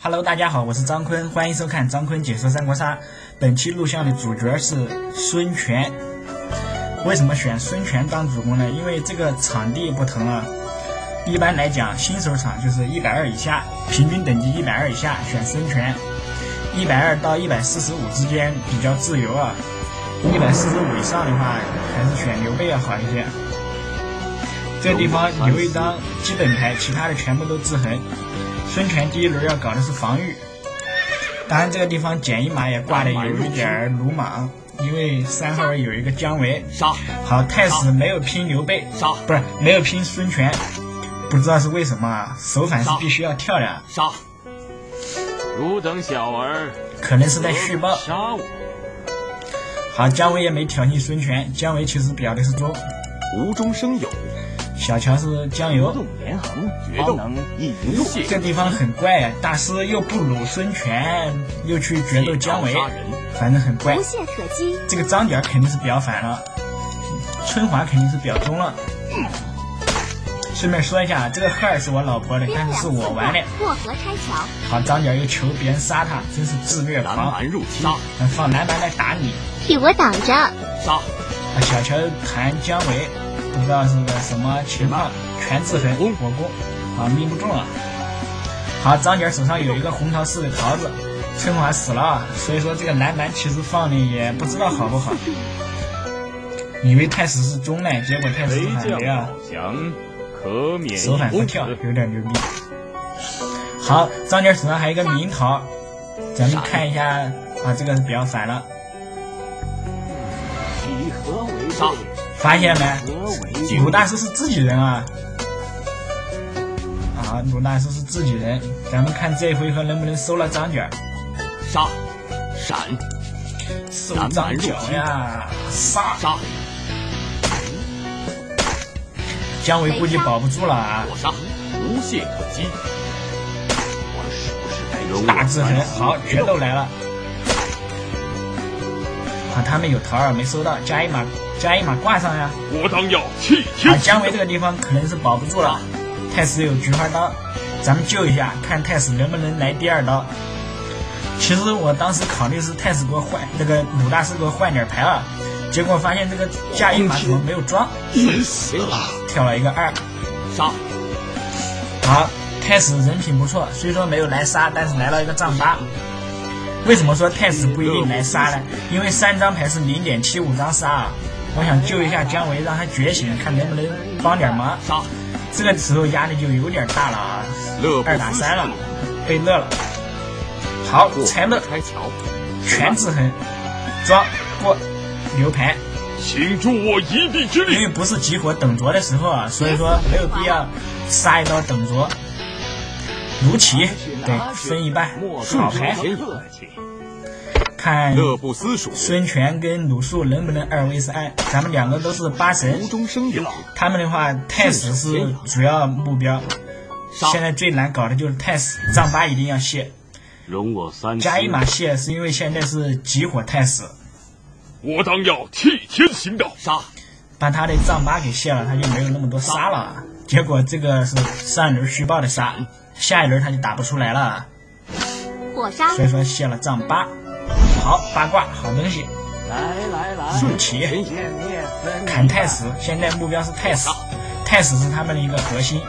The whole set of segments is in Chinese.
Hello，大家好，我是张坤，欢迎收看张坤解说三国杀。本期录像的主角是孙权。为什么选孙权当主公呢？因为这个场地不同啊。一般来讲，新手场就是一百二以下，平均等级一百二以下选孙权。一百二到一百四十五之间比较自由啊。一百四十五以上的话，还是选刘备要好一些。这地方留一张基本牌，其他的全部都制衡。孙权第一轮要搞的是防御，当然这个地方减一马也挂的有一点鲁莽，因为三号位有一个姜维。杀！好，太史没有拼刘备，杀！不是没有拼孙权，不知道是为什么啊？手反是必须要跳的。杀！汝等小儿，可能是在续报。杀我！好，姜维也没挑衅孙权，姜维其实表的是忠。无中生有。小乔是酱油，连横，决斗能一无懈。这地方很怪呀，大师又不鲁孙权，又去决斗姜维，反正很怪。无懈可击。这个张角肯定是表反了，春华肯定是表忠了。顺便说一下，这个赫尔是我老婆的，但是是我玩的。过河拆桥。好，张角又求别人杀他，真是自虐狂。南蛮入侵，放南蛮来打你。替我挡着。杀。小乔谈姜维。不知道是个什么情况，全自焚火攻，啊，命不中了。好，张姐手上有一个红桃四的桃子，春华死了，所以说这个蓝蓝其实放的也不知道好不好。以为太史是中呢，结果太史是反雷啊。手反不跳，有点牛逼。好，张姐手上还有一个明桃，咱们看一下啊，这个是比较反了。以和为上。发现没？鲁大师是自己人啊！啊，鲁大师是自己人，咱们看这回合能不能收了张角？杀！闪！收张角呀！杀！杀！姜维估计保不住了啊！我杀！无懈可击！我是不是该大制衡？好，决斗来了！啊，他们有桃儿没收到，加一码。加一码挂上呀！我当要弃天。啊，姜维这个地方可能是保不住了。太史有菊花刀，咱们救一下，看太史能不能来第二刀。其实我当时考虑是太史给我换，那个鲁大师给我换点牌啊，结果发现这个加一码怎么没有装？死了！跳了一个二，杀！好，太史人品不错，虽说没有来杀，但是来了一个丈八。为什么说太史不一定来杀呢？因为三张牌是零点七五张杀啊。我想救一下姜维，让他觉醒，看能不能帮点忙。好！这个时候压力就有点大了啊！二打三了，被乐了。好，拆乐，拆桥，全制衡，装过，牛排。请助我一臂之力。因为不是集火等着的时候啊，所以说没有必要杀一刀等着。卢杞，对，分一半，好牌。看孙权跟鲁肃能不能二 v 三？咱们两个都是八神，他们的话太史是主要目标。现在最难搞的就是太史，丈八一定要卸。容我三加一马卸是因为现在是急火太史。我当要替天行道，杀！把他的丈八给卸了，他就没有那么多杀了。结果这个是上一轮虚报的杀，下一轮他就打不出来了。火杀。所以说卸了丈八。好八卦，好东西。来来来，入起，砍太史。现在目标是太史，太史是他们的一个核心。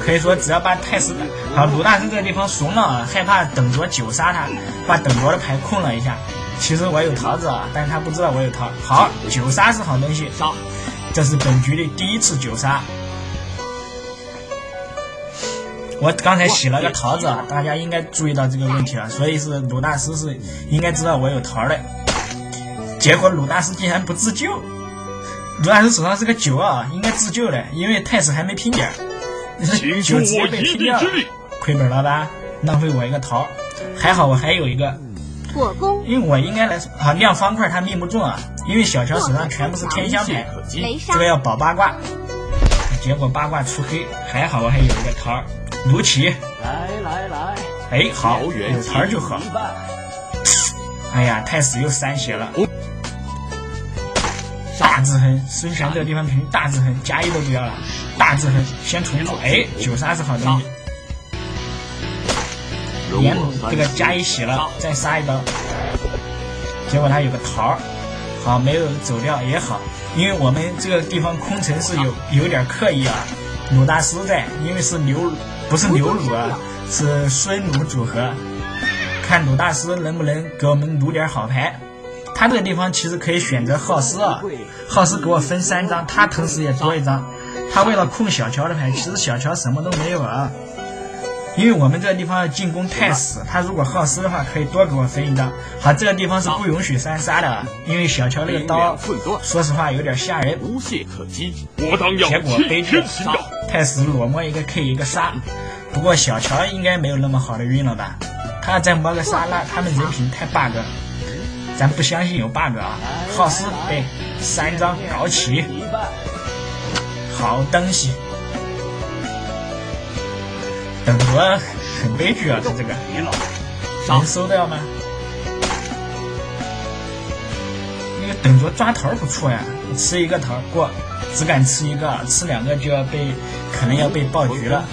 可以说，只要把太史打好，鲁大师这个地方怂了，害怕等卓九杀他，把等卓的牌控了一下。其实我有桃子啊，但是他不知道我有桃。好，九杀是好东西，杀。这是本局的第一次九杀。我刚才洗了个桃子，大家应该注意到这个问题了，所以是鲁大师是应该知道我有桃的，结果鲁大师竟然不自救，鲁大师手上是个九啊，应该自救的，因为太史还没拼点，九直接被拼掉了，亏本了吧？浪费我一个桃，还好我还有一个火攻，因为我应该来说啊亮方块他命不中啊，因为小乔手上全部是天香牌，这个要保八卦，结果八卦出黑，还好我还有一个桃。卢杞，来来来，哎，好，有桃就好。哎呀，太史又三血了。大制衡，孙权这个地方肯定大制衡，加一都不要了。大制衡，先重复。哎，九杀是好东西。沿路这个加一血了，再杀一刀。结果他有个桃儿，好没有走掉也好，因为我们这个地方空城是有有点刻意啊。鲁大师在，因为是刘不是牛鲁啊，是孙鲁组合，看鲁大师能不能给我们撸点好牌。他这个地方其实可以选择耗斯啊，耗斯给我分三张，他同时也多一张。他为了控小乔的牌，其实小乔什么都没有啊。因为我们这个地方要进攻太死，他如果耗时的话，可以多给我分一刀。好，这个地方是不允许三杀的，因为小乔那个刀，说实话有点吓人。无懈可击，我当要结果悲剧，太死裸摸一个 K 一个杀。不过小乔应该没有那么好的运了吧？他要再摸个杀，那他们人品太 bug，咱不相信有 bug 啊！耗时对，三张搞起，好东西。等着很悲剧啊，他这个能收掉吗？那个等着抓头不错呀，吃一个头过，只敢吃一个，吃两个就要被可能要被爆局了。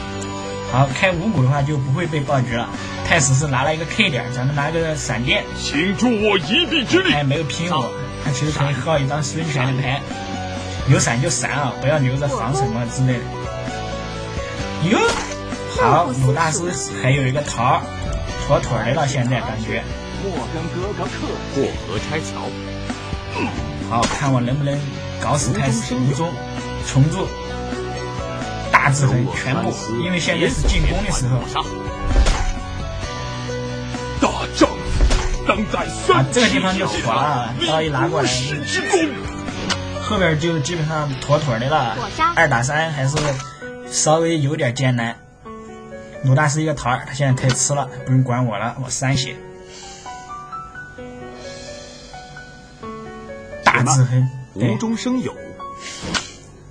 好，开五谷的话就不会被爆局了。太史是拿了一个 K 点，咱们拿个闪电，请助我一臂之力。哎，没有拼我，他其实可以耗一张孙权的牌，有闪就闪啊，不要留着防什么之类的。哟。好，鲁大师还有一个桃，妥妥的了。现在感觉。莫跟哥哥客过河拆桥。好看我能不能搞死太史无踪，重铸大智慧全部，因为现在是进攻的时候。大丈夫当在啊，这个地方就火了，刀一拿过来，后边就基本上妥妥的了。二打三还是稍微有点艰难。鲁大师一个桃儿，他现在可以吃了，不用管我了，我三血。大智慧，无中生有。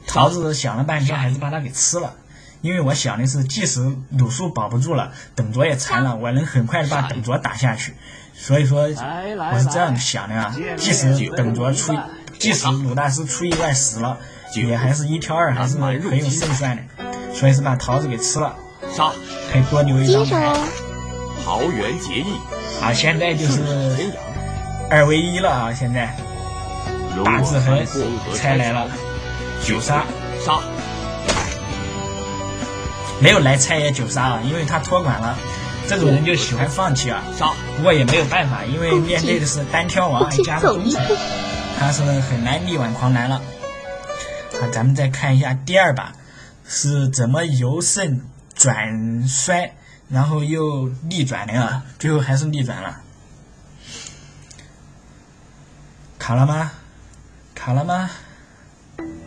桃子想了半天，还是把它给吃了，因为我想的是，即使鲁肃保不住了，董卓也残了，我能很快的把董卓打下去。所以说，我是这样想的啊，即使董卓出，即使鲁大师出意外死了，也还是一挑二，还是很有胜算的。所以是把桃子给吃了。杀，可以多留一张牌。桃园结义，啊，现在就是二 v 一了啊！现在大字痕拆来了，九杀杀，没有来拆也九杀啊，因为他托管了。这种人就喜欢放弃啊，杀。不过也没有办法，因为面对的是单挑王还加忠诚，他是很难力挽狂澜了。啊，咱们再看一下第二把是怎么由胜。转衰，然后又逆转了，最后还是逆转了。卡了吗？卡了吗？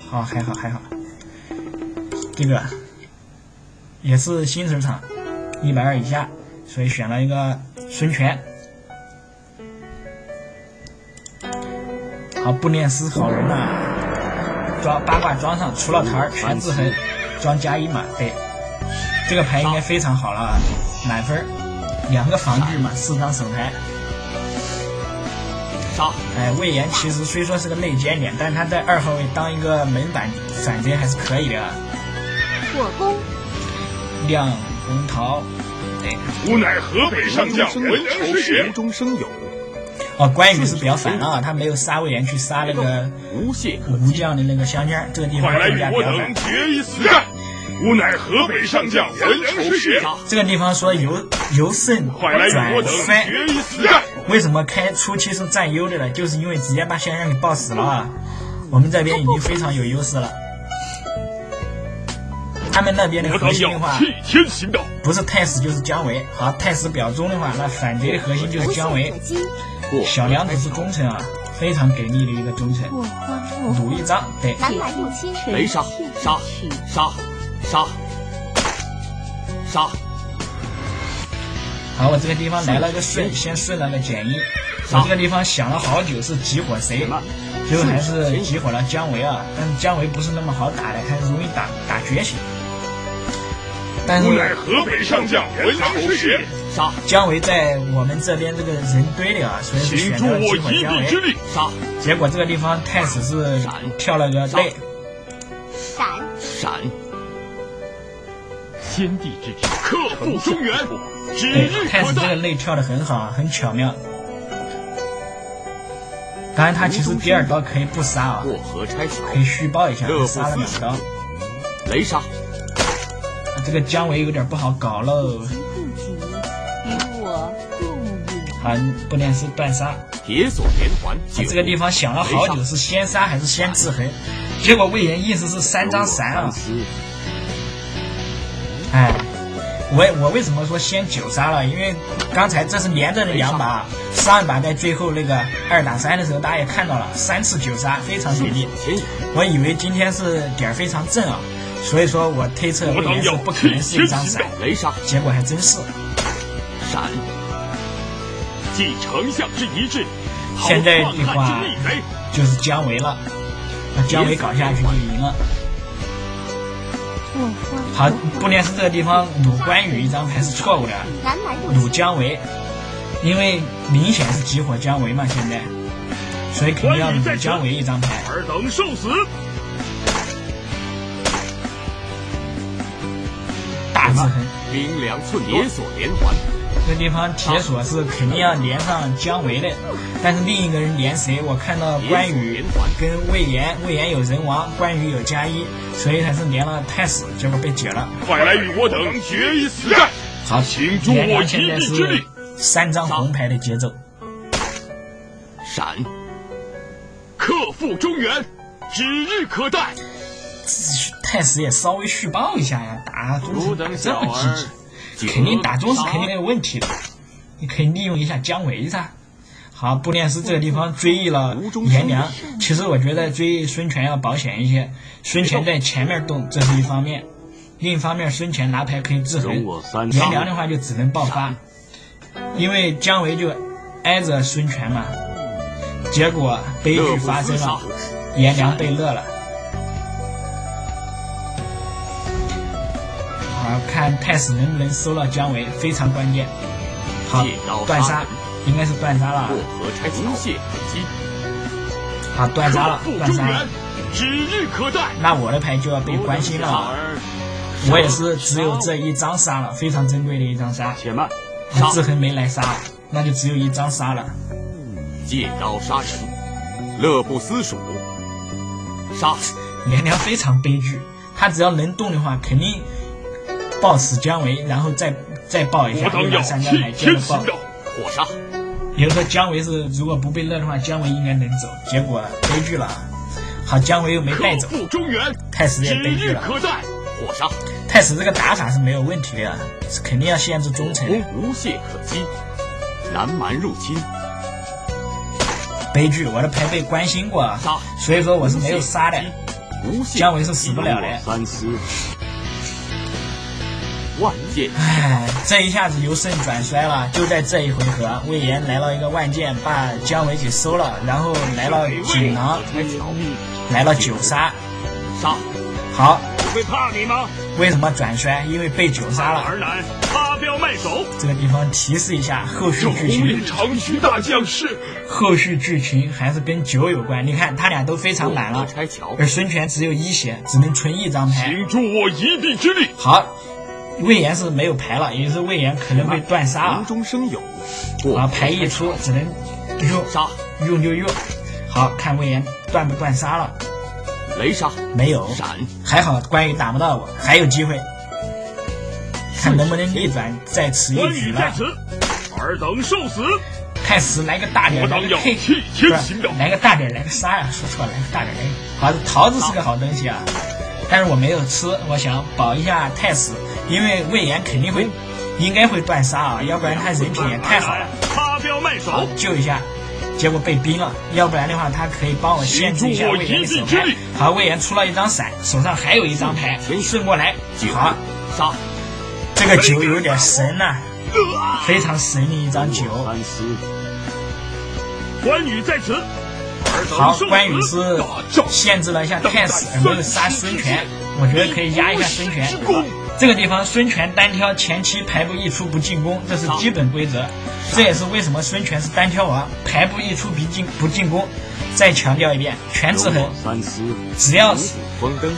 好，还好还好。这个也是新手场，一百二以下，所以选了一个孙权。好，不念诗好人呐，装八卦装上，除了台儿全自衡，装加一码，对。这个牌应该非常好了啊，满分，两个防具嘛，四张手牌。杀！哎，魏延其实虽说是个内奸点，但是他在二号位当一个门板反贼还是可以的。火攻。亮红桃。哎，吾乃河北上将，文丑学中生有。哦，关羽是比较反了啊，他没有杀魏延去杀那个吴吴将的那个香尖，这个地方更加比较反。决一死战。吾乃河北上将文丑学。这个地方说由由胜转衰，为什么开初期是占优的呢？就是因为直接把香香给爆死了啊！我们这边已经非常有优势了。他们那边的核心的话，不是太史就是姜维。好，太史表忠的话，那反贼的核心就是姜维。小娘子是忠臣啊，非常给力的一个忠臣。鲁豫章，对。雷杀杀杀。杀！杀！好，我这个地方来了个顺，先顺了个减一。我这个地方想了好久是集火谁，最后还是集火了姜维啊。但是姜维不是那么好打的，还容易打打觉醒。但是河北上将文丑学，杀姜维在我们这边这个人堆里啊，所以就选择集火姜维。杀！结果这个地方太史是跳了个泪。闪闪。先帝之志，克复中原，指对，日太可待。子这个泪跳的很好，啊，很巧妙。当然，他其实第二刀可以不杀啊，过河拆桥，可以虚报一下，杀了两刀。雷杀，这个姜维有点不好搞喽。请自己与我共饮。好，不念是断杀。铁索连环，他这个地方想了好久，是先杀还是先制衡？结果魏延意思是三张三啊！哎，我我为什么说先九杀了？因为刚才这是连着的两把，上一把在最后那个二打三的时候，大家也看到了三次九杀，非常给力。我以为今天是点儿非常正啊，所以说我推测魏延是不可能是一张闪，雷杀，结果还真是。闪，继丞相之遗志，现在的抗话就是姜维了，那姜维搞下去就赢了。我好，不念是这个地方鲁关羽一张牌是错误的，鲁，姜维，因为明显是集火姜维嘛，现在，所以肯定要鲁姜维一张牌。尔等受死。大制衡，兵粮寸铁锁连环，这个地方铁锁是肯定要连上姜维的，但是另一个人连谁？我看到关羽跟魏延，魏延有人王，关羽有加一，所以他是连了太史，结果被解了。快来与我等决一死战！好，请助我现在一臂之力是。三张红牌的节奏。闪，克复中原，指日可待。太史也稍微续报一下呀，打中汝等士打这小么积儿极，，肯定打中是肯定没有问题的。你可以利用一下姜维噻。好，布列斯这个地方追忆了颜良，其实我觉得追孙权要保险一些。孙权在前面动，这是一方面；另一方面，孙权拿牌可以制衡颜良的话就只能爆发，因为姜维就挨着孙权嘛。结果悲剧发生了，颜良被乐了。好，看太史能不能收了姜维，非常关键。好断杀应该是断杀了过。河拆桥。好，断杀了断杀了。，指日可待。那我的牌就要被关心了啊。我也是只有这一张杀了，非常珍贵的一张杀。且慢，那志恒没来杀，那就只有一张杀了。借刀杀人，乐不思蜀。杀，颜良非常悲剧，他只要能动的话，肯定爆死姜维，然后再再爆一下，又拿三张牌接着爆。火杀，也就是说姜维是如果不被乐的话，姜维应该能走，结果悲剧了。好，姜维又没带走，中原，太史指也悲剧了。可待。火杀，太史这个打法是没有问题的，是肯定要限制忠臣。无懈可击。南蛮入侵，悲剧，我的牌被关心过啊，所以说我是没有杀的。姜维是死不了的。三思，万箭哎，这一下子由盛转衰了，就在这一回合，魏延来了一个万箭，把姜维给收了，然后来了锦囊，来了九杀。杀，好，会怕你吗？为什么转衰？因为被九杀了。儿男发飙卖首，这个地方提示一下，后续剧情，长驱大将士，后续剧情还是跟九有关。你看他俩都非常满了，而孙权只有一血，只能存一张牌。请助我一臂之力。好，魏延是没有牌了，也就是魏延可能被断杀无了。中生有，啊，牌一出只能用杀，用就用。好看魏延断不断杀了？雷杀，没有，闪，还好关羽打不到我，还有机会，看能不能逆转，再此一关举了。羽在此，尔等受死。太史来个大点儿，我当要来个嘿，不是来个大点儿，来个杀呀！说错了，来个大点儿，来个好，桃子是个好东西啊，但是我没有吃，我想保一下太史，因为魏延肯定会，应该会断杀啊，要不然他人品也太好了，发飙卖好首，救一下，结果被冰了，要不然的话他可以帮我限制一下魏延的手牌。好，魏延出了一张闪，手上还有一张牌，顺过来，好，杀，这个九有点神呐、非常神的一张九。三思。关羽在此，好关羽是限制了一下太史，而没有杀孙权，我觉得可以压一下孙权。这个地方孙权单挑前期排布一出不进攻，这是基本规则。这也是为什么孙权是单挑王，排布一出不进不进攻。再强调一遍，全制衡。只要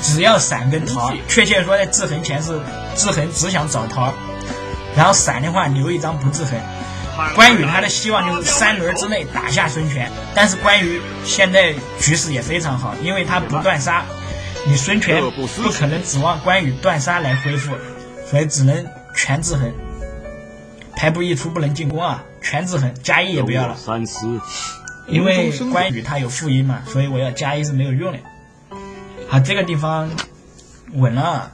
只要闪跟逃，确切说在制衡前是制衡只想找逃，然后闪的话留一张不制衡。关羽他的希望就是三轮之内打下孙权，但是关羽现在局势也非常好，因为他不断杀，你孙权不可能指望关羽断杀来恢复，所以只能全制衡。排布一出不能进攻啊，全制衡，加一也不要了，三思。因为关羽他有负音嘛，所以我要加一是没有用的。好，这个地方稳了，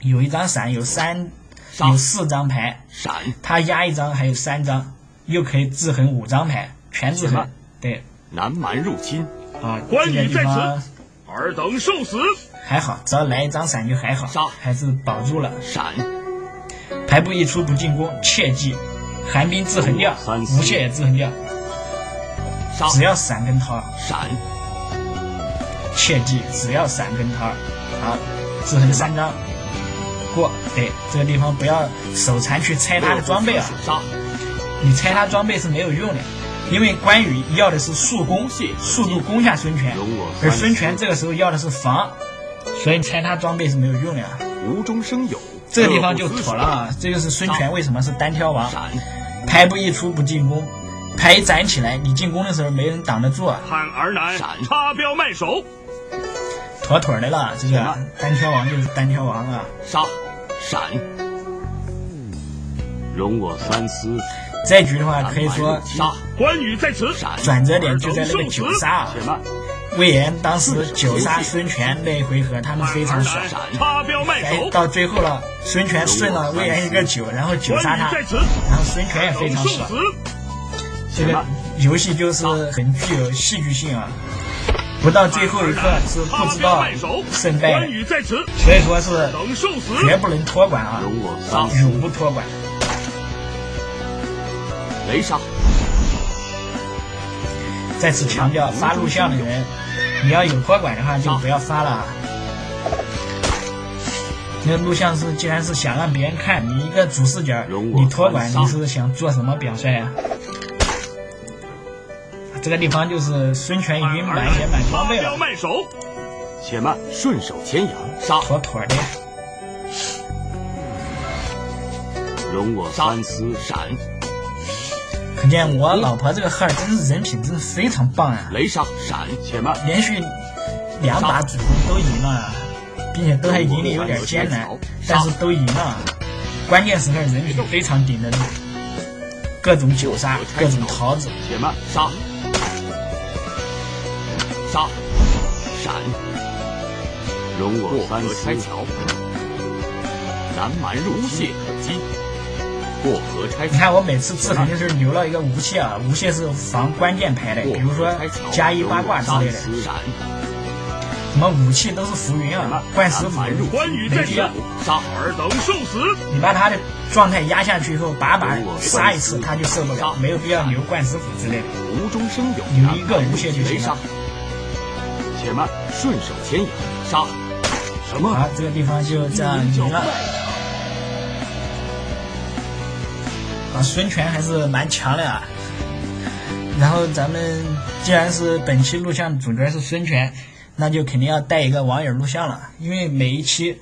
有一张闪，有三有四张牌，闪，他压一张还有三张，又可以制衡五张牌，全制衡。对。南蛮入侵，啊，这个地关羽在方此，尔等受死。还好，只要来一张闪就还好。杀，还是保住了。闪，排布一出不进攻，切记寒冰制衡掉，无懈也制衡掉，杀，只要闪跟桃，闪，切记只要闪跟桃，好，制衡三张。过。对，这个地方不要手残去拆他的装备啊，杀，你拆他装备是没有用的，因为关羽要的是速攻，速度攻下孙权，而孙权这个时候要的是防，所以拆他装备是没有用的啊。无中生有。这个地方就妥了啊，这就是孙权为什么是单挑王，闪，牌不一出不进攻，牌一攒起来，你进攻的时候没人挡得住啊，喊儿男闪插标卖首，妥妥的了。这个单挑王就是单挑王啊。杀，闪。容我三思。这局的话可以说杀，关羽在此，闪，转折点就在那个九杀啊。魏延当时九杀孙权那一回合，他们非常爽。哎，首，到最后了，孙权顺了魏延一个九，然后九杀他，然后孙权也非常爽。这个游戏就是很具有戏剧性啊，不到最后一刻是不知道胜败所以说是。绝不能托管啊。永不托管。雷杀，再次强调，发录像的人，你要有托管的话就不要发了啊。那录像是既然是想让别人看，你一个主视角，你托管你是想做什么表率啊？这个地方就是孙权已经满血满装备了，且慢，顺手牵羊，杀，妥妥的。容我三思。闪，可见我老婆这个赫儿真是人品真是非常棒啊、雷杀，闪，且慢，连续两把主攻都赢了，并且都还赢的有点艰难，但是都赢了。关键时刻人品非常顶得住，各种九杀，各种桃子，且慢，杀，杀，闪，容我三思。拆桥，南蛮入击，过河拆桥，你看我每次制衡的时候留了一个无懈啊，无懈是防关键牌的，比如说加一八卦之类的，什么武器都是浮云啊，灌石斧关羽在此没必要。，杀，尔等受死。你把他的状态压下去以后，把把杀一次他就受不了，没有必要留灌石斧之类的。无中生有，留一个无懈就行了且慢，顺手牵羊，杀，什么？啊，这个地方就这样赢了。孙权还是蛮强的啊。然后咱们既然是本期录像主角是孙权，那就肯定要带一个网友录像了，因为每一期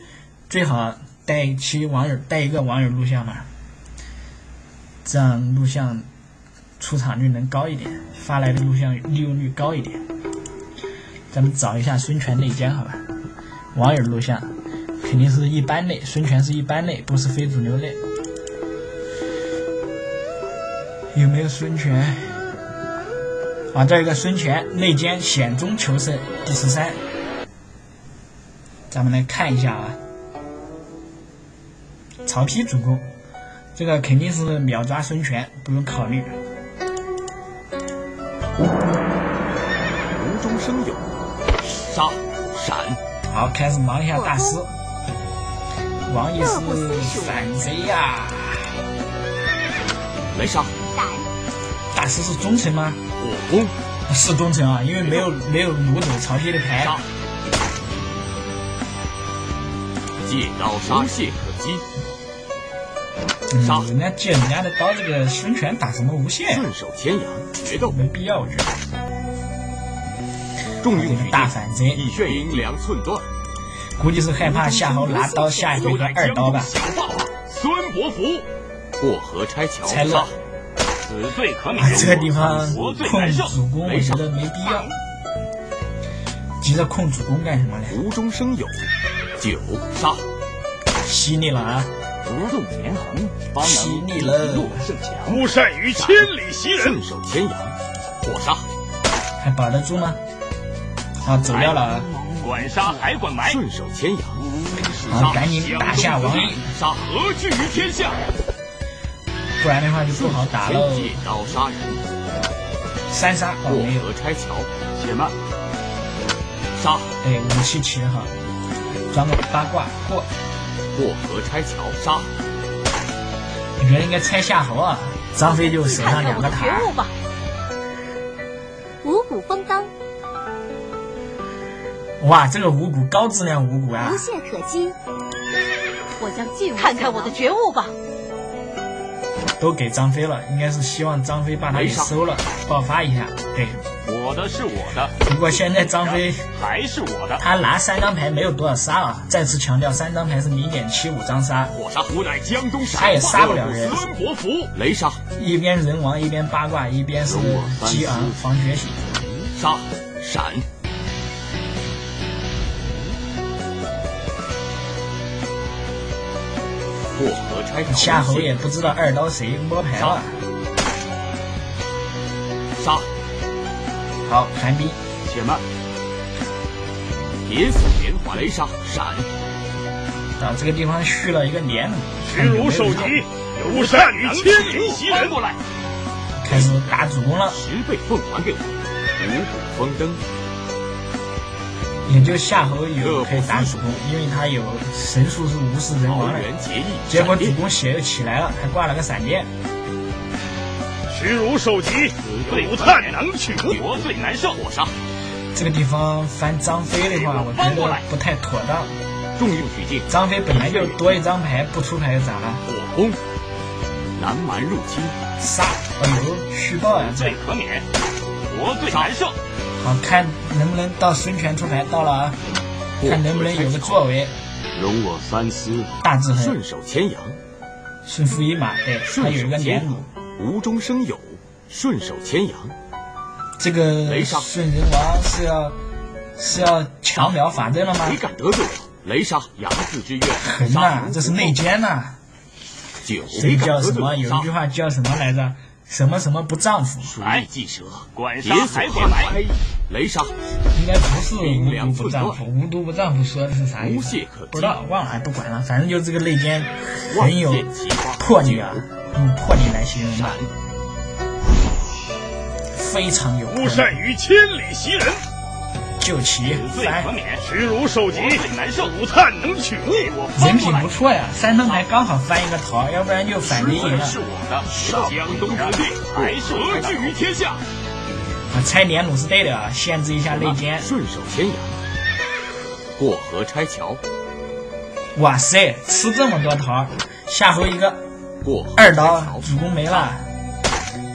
最好带一期网友带一个网友录像嘛，这样录像出场率能高一点，发来的录像利用率高一点。咱们找一下孙权内奸，好吧？网友录像肯定是一般类，孙权是一般类，不是非主流类。有没有孙权？啊，这儿有个孙权内奸险中求胜第十三，咱们来看一下啊。曹丕主攻，这个肯定是秒抓孙权，不用考虑。无中生有，杀，闪，好，开始忙一下大师。王爷是反贼呀、没杀，大师是忠臣吗？我攻，是忠臣啊，因为没有没有掳走曹丕的牌。借刀杀蟹可击，杀嗯，人家借人家的刀，这个孙权打什么无限？顺手牵羊，决斗，没必要，我觉得。重用大反贼，以炫银两寸断。估计是害怕夏侯拿刀下一回合二刀吧。小霸王孙伯符过河拆桥，拆了杀。此罪可免。这个地方控。主公，我觉得没必要。急着控主公干什么呢？无中生有，九杀。犀利了啊！不动连横，方犀能利了。不善于千里袭人顺，手牵羊，火杀。还保得住吗？啊，走掉了啊！管杀还管埋，顺手牵羊，好，赶紧打下王毅，杀。何惧于天下？不然的话就不好打了。借刀杀人，三杀哦，过没有。河拆桥，且慢，杀。哎，武器齐好，装个八卦过。过河拆桥，杀。你觉得应该拆夏侯啊。张飞就手上看看我的两个塔觉，悟吧。五谷丰登，哇，这个五谷高质量五谷啊无！懈可击。我将进入看看我的觉悟吧。都给张飞了，应该是希望张飞把他给收了，爆发一下。对，我的是我的，不过现在张飞还是我的。他拿三张牌没有多少杀啊，再次强调三张牌是零点七五张杀，火杀。吾乃江东他也杀不了人孙伯符，雷杀。一边人王一边八卦，一边是激昂防觉醒。杀。闪。夏侯也不知道二刀谁摸牌了。杀。好，寒冰，且慢，叠死连环雷杀。闪。啊这个地方续了一个连弩，屈辱受敌，不善于千里袭人。过来，开始打主公了。十倍奉还给我。五谷丰登。也就夏侯有可以打主公，因为他有神术是无视人桃王的。园结义。结果主公血又起来了，还挂了个闪电。屈辱受敌，鲁探能取，国罪难受。火上。这个地方翻张飞的话，我觉得不太妥当。重用取境。张飞本来就多一张牌，不出牌又咋了？火攻。南蛮入侵。杀！哎呦，虚报呀、这罪可免，国罪难受。好看能不能到孙权出牌？到了啊，看能不能有个作为。容我三思。大制衡，顺手牵羊。顺负一马，对，他顺手有一个连弩。无中生有。顺手牵羊。这个雷杀顺人王是要是要强秒法阵了吗谁？敢得罪我？雷杀。睚眦之愿。狠呐、这是内奸呐、九。谁叫什么？有一句话叫什么来着？什么什么不丈夫？鼠来疫记蛇。管杀还管埋，雷杀。应该不是无毒不丈夫，无毒不丈夫说的是啥意思无可击？不知道，忘了，哎，不管了，反正就这个内奸很有。魄力啊，用魄力来形容吧，非常有魄不善。于千里袭人，就齐此罪三可，免，耻辱受敌，国罪难受。鲁探能取，我人品不错呀，三张牌刚好翻一个桃，要不然就反击赢了。是我的，江东之地还是何惧于天下？啊，拆连弩是对的啊，限制一下内奸。顺手牵羊。过河拆桥。哇塞，吃这么多桃，夏侯一个过河二刀主公没了。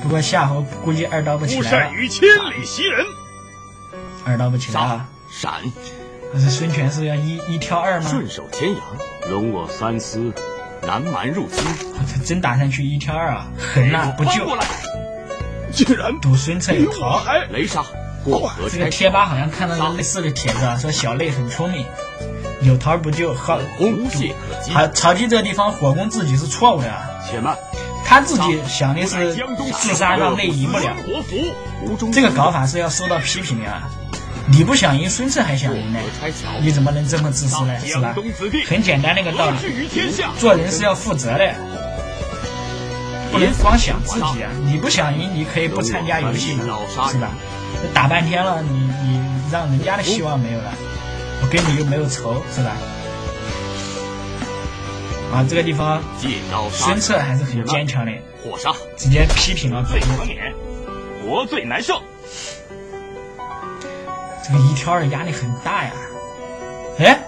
不过夏侯估计二刀不起来了，善于千里袭人，二刀不起来。闪。可是孙权是要一一挑二吗？顺手牵羊。容我三思。南蛮入侵。他真打算去一挑二啊，狠呐、不救竟然赌孙策有比我桃。还雷杀。过河这个。贴吧好像看到了类似的帖子啊，说小类很聪明，有桃不救，好无懈可击。好曹丕这个地方火攻自己是错误的啊，且慢，他自己想的是自杀让内赢不了，这个搞法是要受到批评的啊。你不想赢，孙策还想赢呢。你怎么能这么自私呢？是吧很简单的一个道理？做人是要负责的，不能光想自己啊！你不想赢，你可以不参加游戏嘛，是吧？打半天了，你你让人家的希望没有了，我跟你又没有仇，是吧？啊，这个地方。孙策还是很坚强的，火杀。直接批评了主罪可公。免，国罪难受。这个一挑二压力很大呀。哎，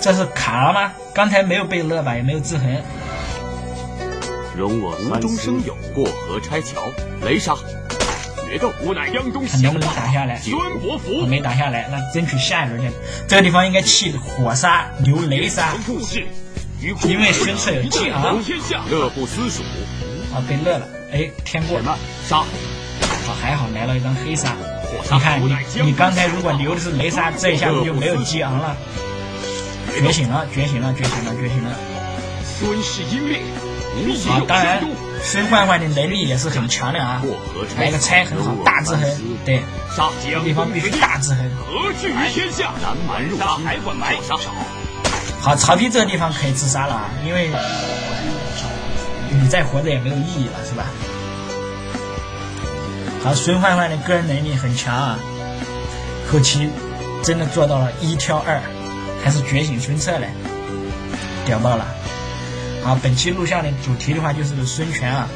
这是卡了吗？刚才没有被勒吧，也没有制衡。容我无中生有。过河拆桥。雷杀。决斗，无奈江东看能不能打下来。孙伯符没打下来，那争取下一轮去。这个地方应该弃火杀，留雷杀，因为孙策有技昂。乐不思蜀啊，被乐了。哎，天过杀，好还好来了一张黑杀。你看你你刚才如果留的是雷杀，这一下子就没有激昂了。觉醒了，觉醒了，觉醒了，觉醒了。孙氏英烈，啊，当然，孙焕焕的能力也是很强的啊。来个拆很好，大制衡，对，这个地方必须大制衡。何惧于天下？南蛮入侵，还管埋杀。好，曹丕这个地方可以自杀了啊，因为你再活着也没有意义了，是吧？好，孙焕焕的个人能力很强啊，后期真的做到了一挑二。还是觉醒孙策嘞，屌爆了！好，本期录像的主题的话就是孙权啊，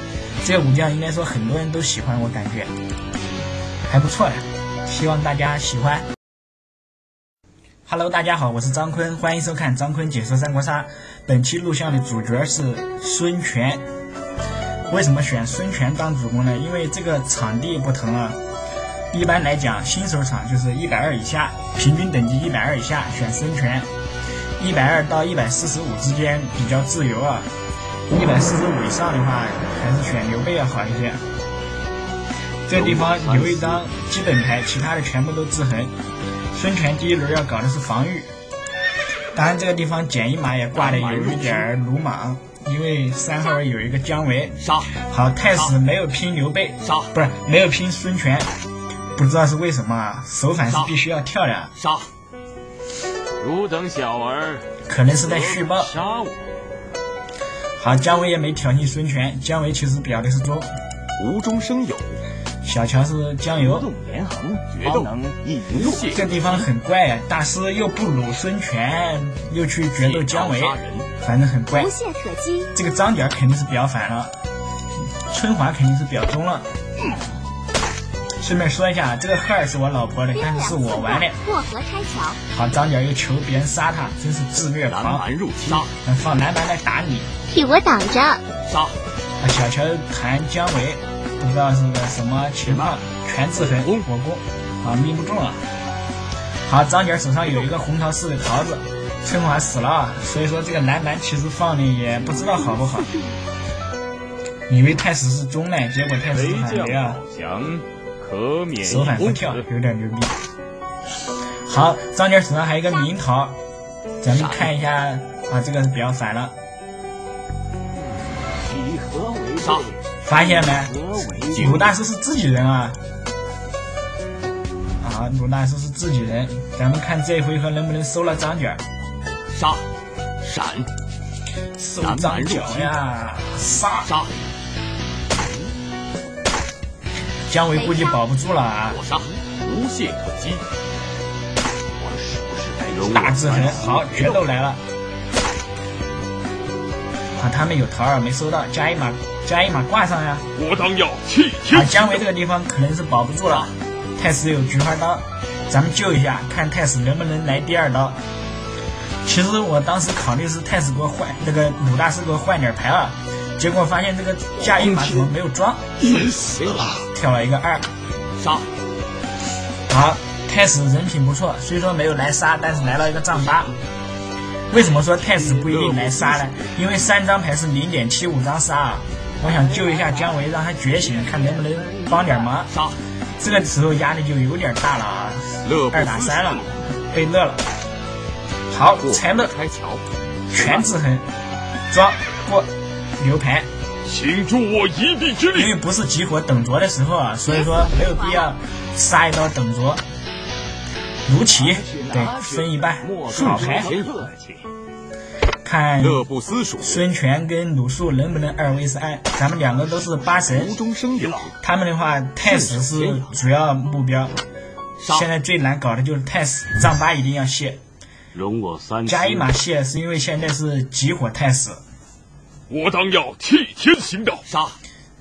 这个武将应该说很多人都喜欢，我感觉还不错呀，希望大家喜欢。Hello，大家好，我是张坤，欢迎收看张坤解说三国杀。本期录像的主角是孙权。为什么选孙权当主公呢？因为这个场地不同啊。一般来讲，新手场就是一百二以下，平均等级一百二以下选孙权，一百二到一百四十五之间比较自由啊，一百四十五以上的话还是选刘备要好一些。这地方留一张基本牌，其他的全部都制衡。孙权第一轮要搞的是防御，当然这个地方减一码也挂的有一点鲁莽，因为三号位有一个姜维。杀！好，太史没有拼刘备，杀！不是没有拼孙权。不知道是为什么啊？手反是必须要跳的。杀！汝等小儿，可能是在续报。杀我！好，姜维也没挑衅孙权。姜维其实表的是忠。无中生有。小乔是酱油。连横，决斗能一。这地方很怪啊，大师又不鲁孙权，又去决斗姜维，反正很怪。无懈可击。这个张角肯定是表反了，春华肯定是表忠了。顺便说一下，这个赫尔是我老婆的，但是是我玩的。过河拆桥。好，张角又求别人杀他，真是自虐狂。南蛮入侵，放南蛮来打你。替我挡着。杀。小乔谈姜维，不知道是个什么情况，全自焚火攻，啊，命不中啊。好，张角手上有一个红桃四的桃子，春华死了，所以说这个蓝蓝其实放的也不知道好不好。以为太史是中呢，结果太史是反贼啊。手反不跳，有点牛逼。好，张角手上还有一个明桃，咱们看一下啊，这个是比较反了。杀！发现没？鲁大师是自己人啊！啊，鲁大师是自己人，咱们看这回合能不能收了张角。杀！闪！收张角呀！杀！杀！姜维估计保不住了啊！我杀，无懈可击。大制衡，好，决斗来了。啊，他们有桃儿没收到，加一码，加一码挂上呀。我当要。啊，姜维这个地方可能是保不住了。太史有菊花刀，咱们救一下，看太史能不能来第二刀。其实我当时考虑是太史给我换，那个鲁大师给我换点牌啊。结果发现这个加一码怎么没有装？死了！跳了一个二，杀！好，太史人品不错，虽说没有来杀，但是来了一个丈八。为什么说太史不一定来杀呢？因为三张牌是零点七五张杀啊！我想救一下姜维，让他觉醒，看能不能帮点忙。好！这个时候压力就有点大了啊！二打三了，被乐了。好，拆乐，拆桥，全制衡，装过。牛排，请助我一臂之力。因为不是激活等着的时候啊，所以说没有必要杀一刀等着。卢奇，对，分一半，好牌。看孙权跟鲁肃能不能二 v 三，咱们两个都是八神。无中生有他们的话，太史是主要目标。现在最难搞的就是太史，丈八一定要卸。容我三加一马卸，是因为现在是急火太史。我当要替天行道，杀！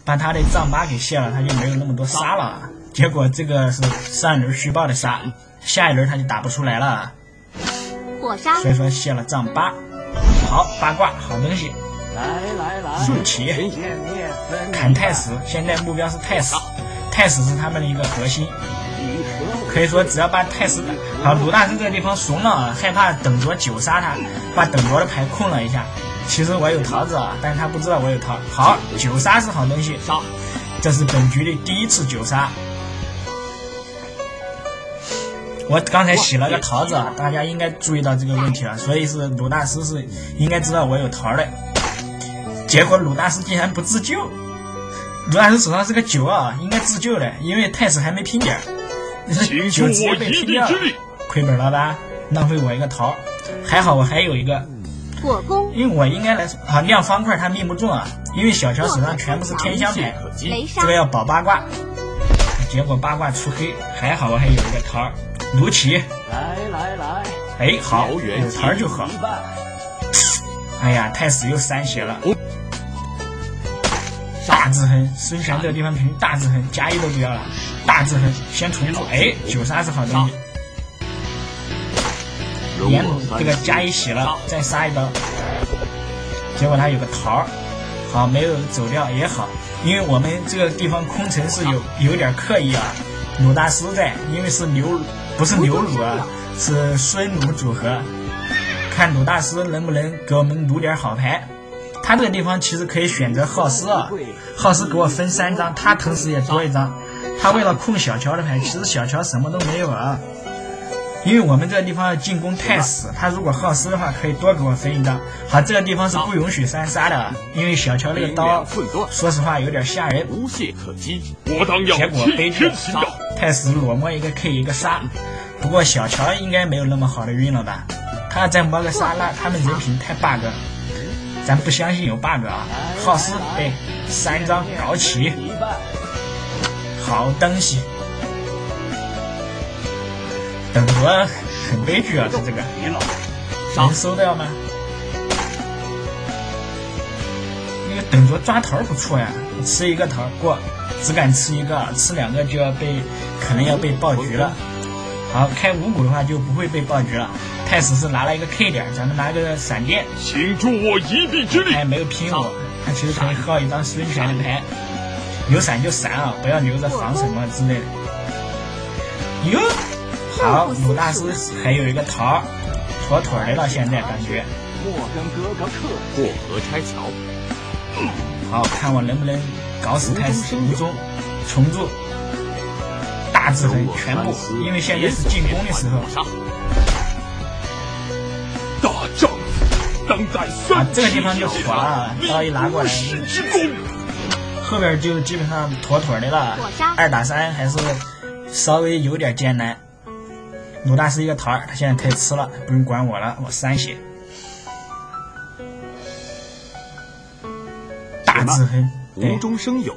把他的丈八给卸了，他就没有那么多杀了。结果这个是上一轮虚报的杀，下一轮他就打不出来了。火杀！所以说卸了丈八。好，八卦好东西。来来来，竖起，砍太史。现在目标是太史，太太史是他们的一个核心，可以说只要把太史打好，鲁大师这个地方怂了，害怕等卓九杀他，把等卓的牌控了一下。其实我有桃子啊，但是他不知道我有桃。好，九杀是好东西，杀，这是本局的第一次九杀。我刚才洗了个桃子，大家应该注意到这个问题了，所以是鲁大师是应该知道我有桃的。结果鲁大师竟然不自救，鲁大师手上是个九啊，应该自救的，因为太史还没拼点，请助九直接被拼掉了。亏本了吧？浪费我一个桃，还好我还有一个，火攻，因为我应该来说啊亮方块他命不中啊，因为小乔手上全部是天香牌，这个，要保八卦，结果八卦出黑，还好我还有一个桃儿，卢奇，来来来，哎好，有桃儿就好。哎呀，太史又三血了。大制衡，孙权这个地方肯定大制衡，加一都不要了。大制衡，先重铸，哎，九杀是好东西。容严我三鲁这个加一血了，再杀一刀。结果他有个桃儿，好没有走掉也好，因为我们这个地方空城是有有点刻意啊。鲁大师在，因为是刘不是牛鲁啊，是孙鲁组合，看鲁大师能不能给我们撸点好牌。他这个地方其实可以选择耗斯啊，耗斯给我分三张，他同时也多一张。他为了控小乔的牌，其实小乔什么都没有啊。因为我们这个地方要进攻太死，他如果耗斯的话，可以多给我分一张。好，这个地方是不允许三杀的，啊因为小乔那个刀说实话有点吓人。无懈可击，我当要结果悲替剧天行道。太史裸摸一个 K 一个杀，不过小乔应该没有那么好的运了吧？他再摸个杀，那他们人品太 bug，咱不相信有 bug 啊！耗斯哎，三张搞起，好东西。董卓很悲剧啊，他这个，能收掉吗？那个等着抓头不错呀，吃一个头过，只敢吃一个，吃两个就要被，可能要被爆局了。好，开五谷的话就不会被爆局了。太史是拿了一个 K 点，咱们拿个闪电，请助我一臂之力他。也没有拼我，他其实可以耗一张孙权的牌，有闪就闪啊，不要留着防什么之类的。哟，好，鲁大师还有一个桃，妥妥的了，现在感觉。莫跟哥哥客。过河拆桥，好看我能不能搞死太史无中，重铸大制衡全部，因为现在是进攻的时候。大丈夫当在啊三，这个地方就火了，刀一拿过来。后边就基本上妥妥的了。二打三还是稍微有点艰难。鲁大师一个桃儿，他现在可以吃了，不用管我了，我三血。大制衡，对无，中生有，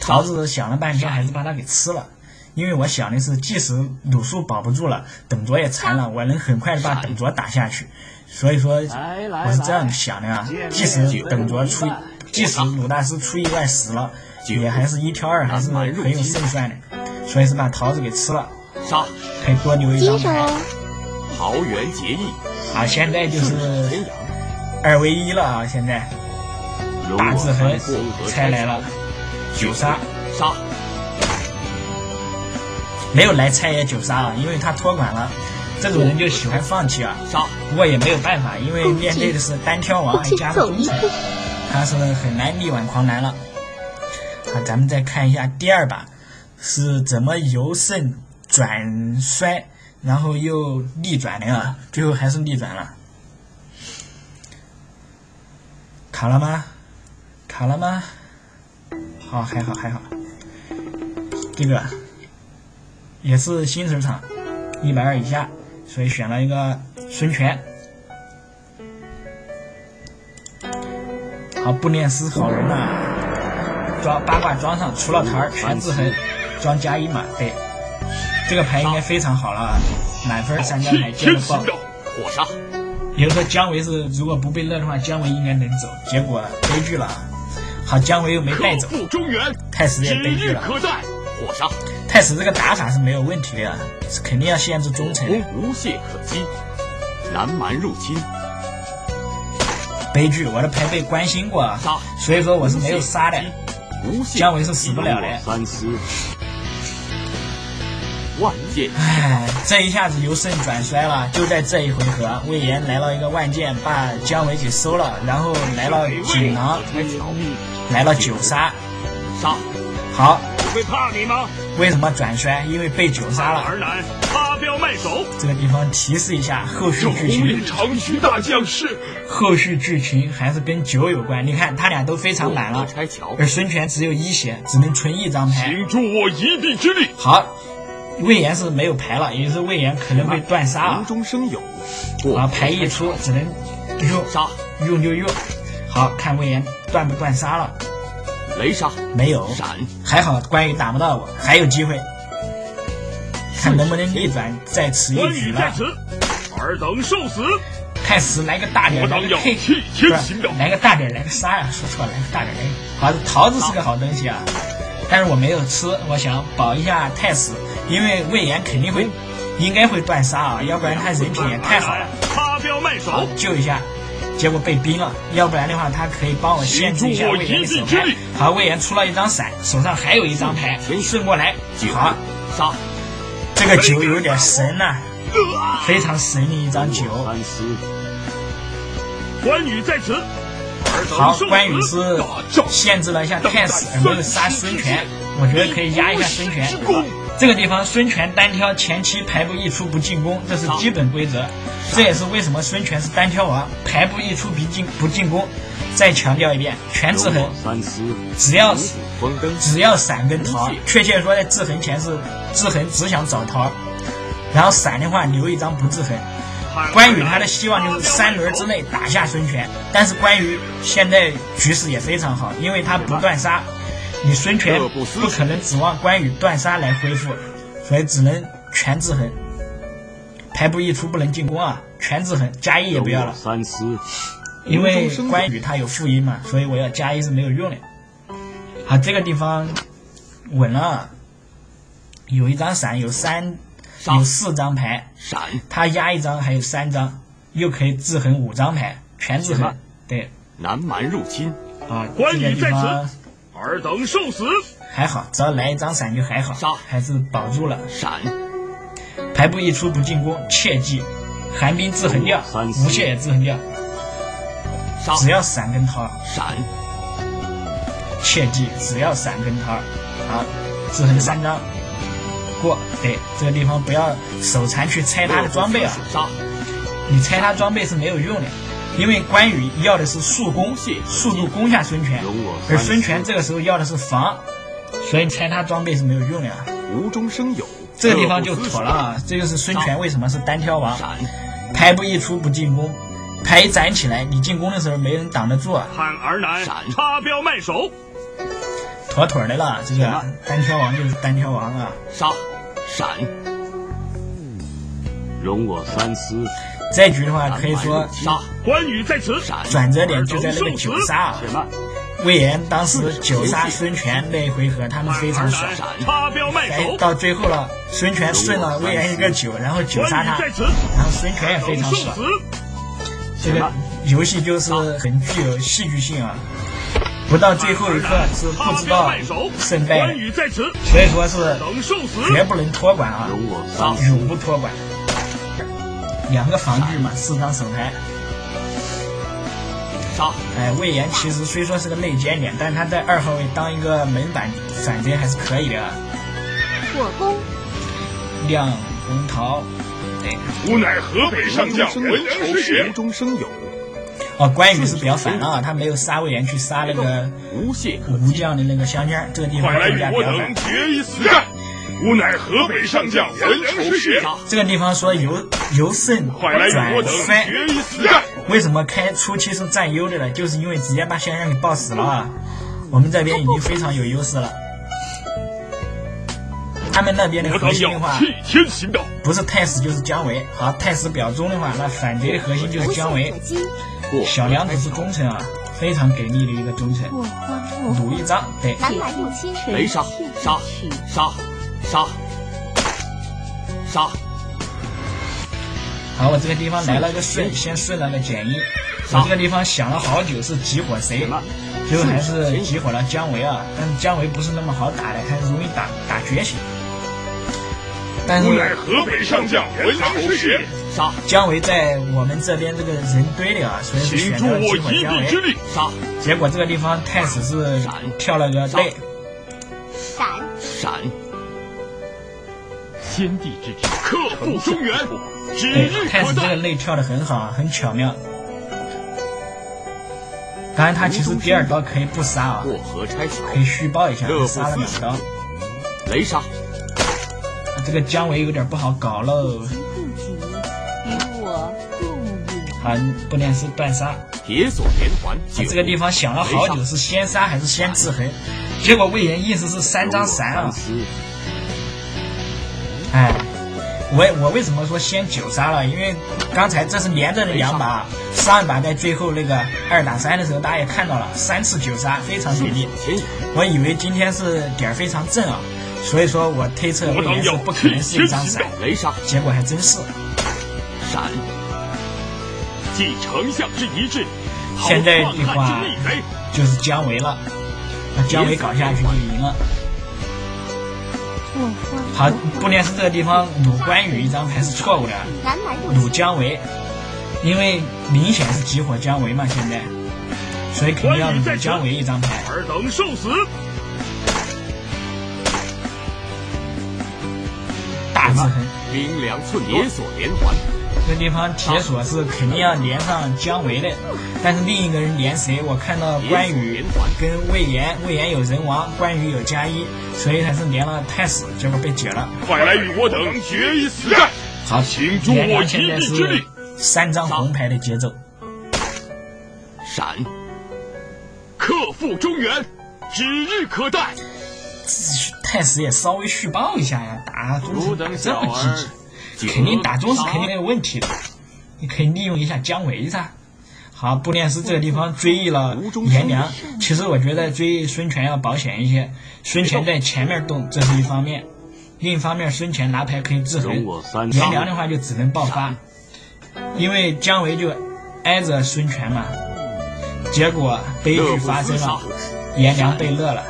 桃子想了半天，还是把它给吃了。因为我想的是，即使鲁肃保不住了，董卓也残了，我能很快的把董卓打下去。所以说，我是这样想的啊。即使董卓出，即使鲁大师出意外死了，也还是一挑二，还是很有胜算的。所以是把桃子给吃了，杀，可以多留一张，牌。桃园结义，好，现在就是二 v 一了啊！现在大制衡三过河拆拆来了，九杀。杀，没有来拆也九杀啊，因为他托管了。这种人就喜欢放弃啊。杀，不过也没有办法，因为面对的是单挑王，还加走一个忠诚步，，他是很难力挽狂澜了。好，咱们再看一下第二把是怎么由胜转衰，然后又逆转的啊，最后还是逆转了。卡了吗？卡了吗？好，还好还好。这个也是新手场，一百二以下，所以选了一个孙权。好，不念诗好人呐、装八卦装上，除了牌儿全制衡，装加一码，对，这个牌应该非常好了啊，满分三张牌替接着爆。火杀，也就是说姜维是如果不被乐的话，姜维应该能走，结果悲剧了啊。好，姜维又没带走，中原，太史也悲剧了。可待。火杀，太史这个打法是没有问题的，是肯定要限制忠臣。无懈可击，南蛮入侵，悲剧，我的牌被关心过啊，所以说我是没有杀的姜维是死不了的三思。万箭唉，这一下子由盛转衰了。就在这一回合，魏延来了一个万箭，把姜维给收了，然后来了锦囊，来了九杀。杀！好，会怕你吗？为什么转衰？因为被九杀了。儿男发镖卖首，这个地方提示一下，后续剧情，长驱大将士，后续剧情还是跟九有关。你看他俩都非常满了，而孙权只有一血，只能存一张牌。请助我一臂之力。好，魏延是没有牌了，也就是魏延可能被断杀无了。中生有。啊，牌一出只能用杀！用就用。好看魏延断不断杀了？雷杀！没有，闪！还好关羽打不到我，还有机会，看能不能逆转，再此一关举此，尔等受死。太史来个大点儿，我当要来个嘿，替天行道。来个大点，来个杀呀！说错了，来个大点儿，来个好，桃子是个好东西啊，但是我没有吃，我想保一下太死，因为魏延肯定会，应该会断杀啊，要不然他人品也太好了。发镖卖好首，救一下，结果被冰了，要不然的话他可以帮我限制一下魏延的手牌。好，魏延出了一张闪，手上还有一张牌，顺过来，好，杀！这个酒有点神呐、非常神的一张酒。关羽在此，好。关羽是限制了一下太史，而没有杀孙权，我觉得可以压一下孙权。这个地方孙权单挑前期排布一出不进攻，这是基本规则。这也是为什么孙权是单挑王，排布一出不进不进攻。再强调一遍，全制衡。只要。只要闪跟逃，确切说在制衡前是制衡只想找逃，然后闪的话留一张不制衡。关羽他的希望就是三轮之内打下孙权，但是关羽现在局势也非常好，因为他不断杀，你孙权不可能指望关羽断杀来恢复，所以只能全制衡。排不一出不能进攻啊，全制衡，加一也不要了，三思。因为关羽他有负音嘛，所以我要加一是没有用的。好，这个地方稳了，有一张闪，有三有四张牌，闪！他压一张还有三张，又可以制衡五张牌，全制衡。对南蛮入侵。啊，关这个地羽在此方尔等受死。还好，只要来一张闪就还好杀，还是保住了。闪！排布一出不进攻，切记寒冰制衡掉，无懈也制衡掉，杀！只要闪跟桃，闪！切记只要闪跟桃，好，制衡三张过。对，这个地方不要手残去拆他的装备啊，杀！你拆他装备是没有用的，因为关羽要的是速攻，速度攻下孙权，而。孙权这个时候要的是防，所以拆他装备是没有用的啊。无中生有。这个地方就妥了啊，这就是孙权为什么是单挑王，闪！牌不一出不进攻，牌一攒起来，你进攻的时候没人挡得住啊，看儿男闪插标卖首，妥妥的了。这个单挑王就是单挑王啊。杀！闪！容我三思。这局的话可以说杀！关羽在此，闪！转折点就在那个九杀啊。魏延当时九杀孙权那一回合，他们非常爽。哎，到最后了，孙权顺了魏延一个九，然后九杀他，然后孙权也非常爽。死。这个游戏就是很具有戏剧性啊，不到最后一刻是不知道胜败关的，羽在此，所以说是等受死。绝不能托管啊。永不托管。两个防具嘛，四张手牌。杀！哎，魏延其实虽说是个内奸点，但是他在二号位当一个门板反贼还是可以的啊。火攻，亮红桃，对，吾乃河北上将文良师也无。中生有。哦，关羽是比较反了啊，他没有杀魏延去杀那个吴。将的那个香尖，这个地方快来与更加比我等较反。决一死战！无奈河北上将文丑是也。杀！这个地方说由由胜转衰，决一死战！为什么开初期是占优的呢？就是因为直接把香香给爆死了啊！我们这边已经非常有优势了。他们那边的核心的话，替天行道。不是太史就是姜维。好，太史表忠的话，那反贼的核心就是姜维小梁子是忠臣啊，非常给力的一个忠臣。我花我鲁一章，对，雷杀！杀！杀！杀！杀！好，我这个地方来了个顺，先顺了个减一。我这个地方想了好久是集火谁？最后还是集火了姜维啊，但是姜维不是那么好打的，他容易打打觉醒。但是吾乃河北上将文郎师也，杀！姜维在我们这边这个人堆里啊，所以是选择了激活我一姜维。臂之力。杀！结果这个地方太史是跳了个类，闪，闪！先帝之志，克复中原，指对日，可太子这个待。类跳的很好，很巧妙。当然，他其实第二刀可以不杀啊，过河拆桥，可以虚报一下，杀了两刀。雷杀！这个姜维有点不好搞喽。好，不能是断杀。铁锁连环，他这个地方想了好久，是先杀还是先制衡？结果魏延意思是三张三啊！哎，我我为什么说先九杀了？因为刚才这是连着的两把，上一把在最后那个二打三的时候，大家也看到了三次九杀，非常给力。我以为今天是点儿非常正啊，所以说我推测魏延是不可能是一张闪，雷杀！结果还真是。闪！继丞相之遗志，现在的话。就是姜维了，那姜维搞下去就赢了。我好欢，不连是这个地方鲁关羽一张牌是错误的，鲁，姜维，因为明显是集火姜维嘛，现在，所以肯定要鲁姜维一张牌。尔等受死！大制衡，兵粮寸铁锁连环，这个地方铁锁是肯定要连上姜维的，但是另一个人连谁？我看到关羽跟魏延，魏延有人王，关羽有加一，所以还是连了太史，结果被解了。快来与我等决一死战！好，请助我现在一臂之力是。三张红牌的节奏。闪！克复中原，指日可待。太史也稍微续报一下呀，打这小么积儿极，肯定打中是肯定没有问题的。你可以利用一下姜维噻。好，布列斯这个地方追忆了颜良，其实我觉得追孙权要保险一些。孙权在前面动，这是一方面；另一方面，孙权拿牌可以制衡颜良的话就只能爆发，因为姜维就挨着孙权嘛。结果悲剧发生了，颜良被乐了。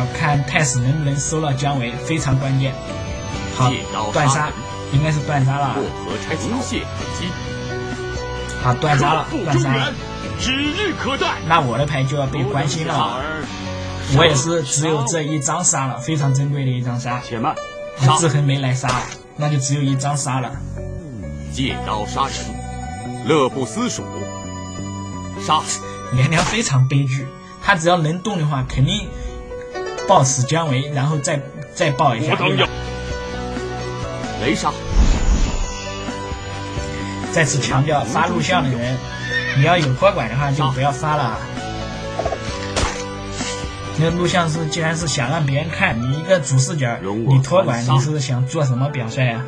好，看太史能不能收到姜维，非常关键。好断杀应该是断杀了过。河拆桥，无懈可击。好，断杀了断杀了。，指日可待。那我的牌就要被关心了啊。我也是只有这一张杀了，非常珍贵的一张杀。且慢，那制衡没来杀，那就只有一张杀了。借刀杀人，乐不思蜀。杀！颜良非常悲剧，他只要能动的话，肯定爆死姜维，然后再再爆一下我。等要雷杀！再次强调，发录像的人，你要有托管的话就不要发了。那录像是既然是想让别人看，你一个主视角，你托管你是想做什么表率啊？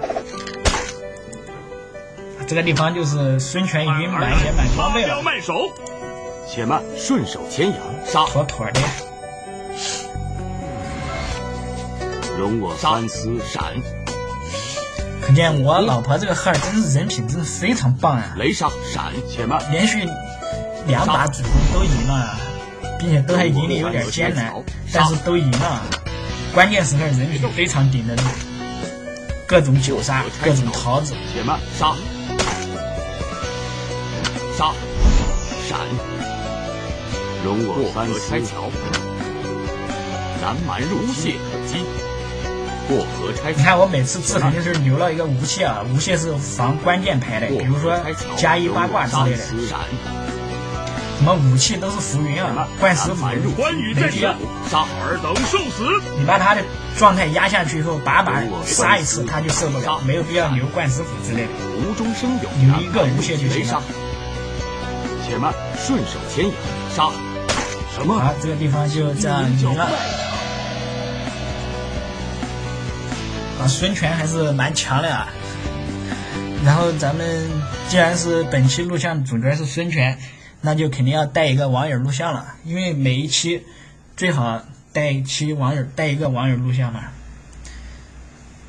这个地方就是孙权已经满血满装备发了，慢手，且慢，顺手牵羊。杀！妥妥的。容我三思。闪！可见我老婆这个号儿真是人品真是非常棒啊！雷杀！闪！且慢，连续两把主攻都赢了，并且都还赢的有点艰难，但是都赢了。关键时刻人品非常顶得住，各种九杀，各种桃子。且慢，杀！杀！闪！容我三思。拆桥，南蛮入无懈可击。过河拆桥，你看我每次制衡就是留了一个无懈啊，无懈是防关键牌的，比如说加一八卦之类的，什么武器都是浮云啊，灌石斧关羽在此没必要。，杀！尔等受死。你把他的状态压下去以后，把把杀一次他就受不了，没有必要留灌石斧之类的。无中生有，留一个无懈就行了！且慢，顺手牵羊。杀！什么？好，这个地方就这样赢了。啊，孙权还是蛮强的啊。然后咱们既然是本期录像主角是孙权，那就肯定要带一个网友录像了，因为每一期最好带一期网友带一个网友录像嘛，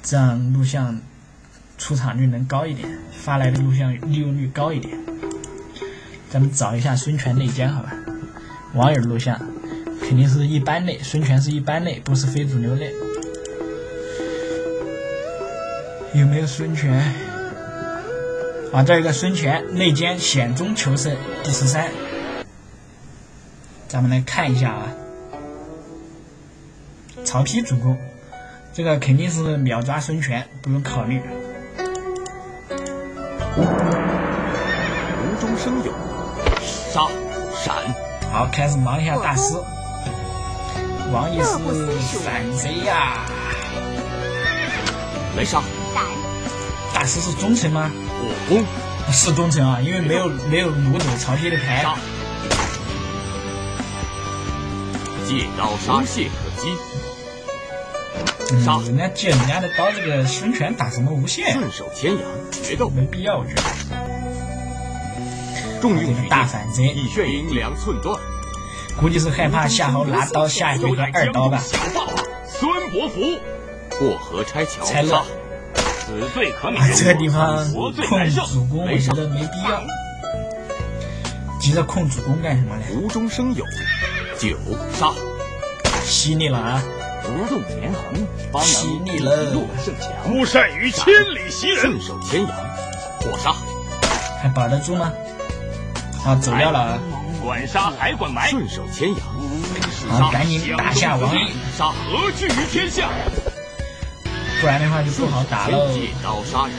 这样录像出场率能高一点，发来的录像利用率高一点。咱们找一下孙权内奸，好吧？网友录像肯定是一般类，孙权是一般类，不是非主流类。有没有孙权？啊，这有个孙权内奸险中求胜第十三，咱们来看一下啊。曹丕主公，这个肯定是秒抓孙权，不用考虑。无中生有，杀闪，好，开始忙一下大师。王爷是反贼呀！来杀，胆，大师是忠臣吗？是忠臣啊，因为没有没有掳走曹丕的牌。借刀杀蟹可击，杀嗯，人家借人家的刀，这个孙权打什么无限？顺手牵羊，决斗，没必要，我觉得。重用大反贼，以炫银两寸断，估计是害怕夏侯拿刀下一回合二刀吧？孙伯符，过河拆桥，拆了杀，此罪可免啊，。这个地方控难受。主公，我觉得没必要。急着控主公干什么呢？无中生有，九杀，犀利了啊！不动连横，方犀能利了弱胜强。不善于千里袭人，顺手牵羊，火杀，还保得住吗？啊，走掉了啊！管杀还管埋，顺手牵羊，啊，赶紧打下王毅，杀，何惧于天下？不然的话就不好打了。借刀杀人，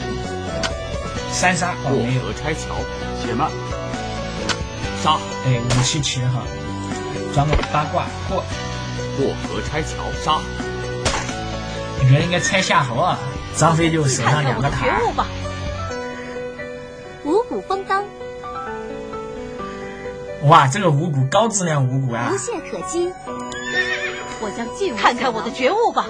三杀哦，过没有，河拆桥，且慢，杀，哎，武器齐哈，装个八卦过。过河拆桥，杀，我觉得应该拆夏侯啊，张飞就手上看看我的两个塔儿。觉悟吧！五谷丰登，哇，这个五谷高质量五谷啊无！懈可击，我将尽看看我的觉悟吧！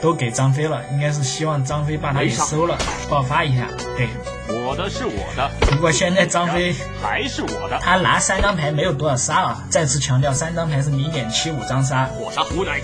都给张飞了，应该是希望张飞把他给收了，爆发一下。对，我的是我的，不过现在张飞还是我的。他拿三张牌没有多少杀啊，再次强调三张牌是零点七五张杀。我杀，胡乃